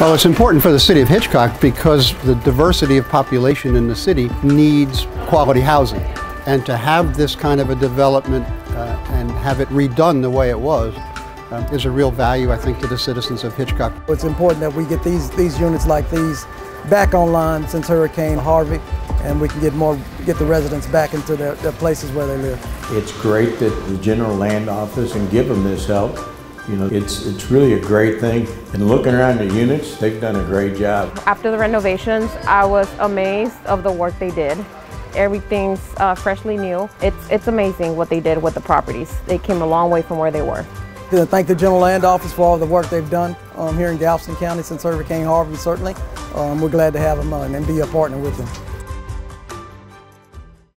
Well, it's important for the city of Hitchcock because the diversity of population in the city needs quality housing. And to have this kind of a development uh, and have it redone the way it was uh, is a real value, I think, to the citizens of Hitchcock. It's important that we get these, these units like these back online since Hurricane Harvey and we can get more, get the residents back into their, their places where they live. It's great that the General Land Office can give them this help. You know, it's, it's really a great thing. And looking around the units, they've done a great job. After the renovations, I was amazed of the work they did. Everything's uh, freshly new. It's, it's amazing what they did with the properties. They came a long way from where they were. To thank the General Land Office for all the work they've done um, here in Galveston County since Hurricane Harvey, certainly. Um, we're glad to have them uh, and be a partner with them.